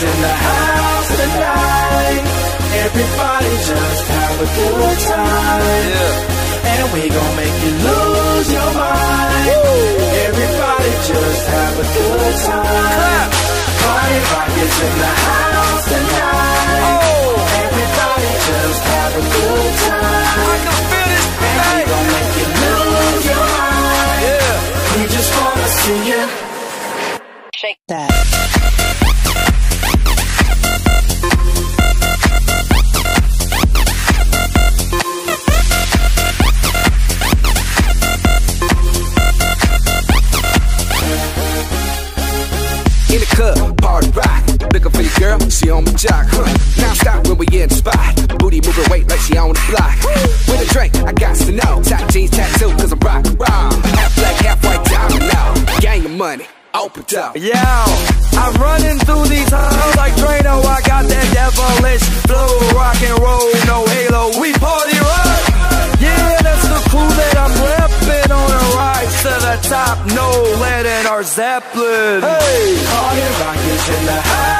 Party in the house tonight. Everybody just have a good time. Yeah. And we gon' make you lose your mind. Everybody just have a good time. Clap. Party rock is in the house tonight. Oh. Everybody just have a good time. I can feel this And we gon' make you lose your mind. Yeah. We just wanna see you. Shake that. Club, party rock. Looking for your girl, she on my jock. Huh. Now stop when we in the spot. Booty moving weight like she on the block. With a drink, I got to know. Top jeans tattoo, cause I'm rock raw. Half black, half white diamond now. Gang of money, open up. Yo, I'm running through these halls like Drano. I got that devilish flow, rock and roll, no halo. We party stop, no, Led and our Zeppelin. Hey, all party rockets in the house.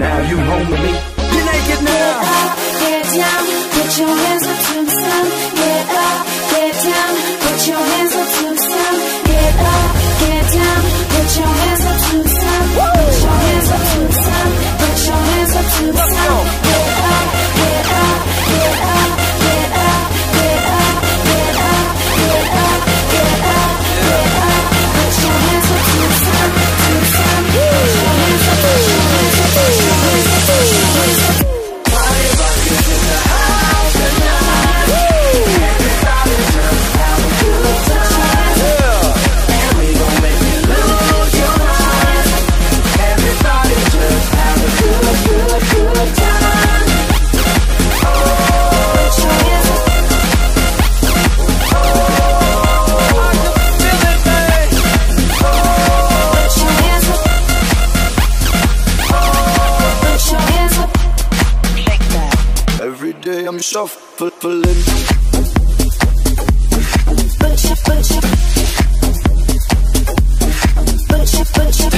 Now you home with me. I'm shuffling. Push, push. Push.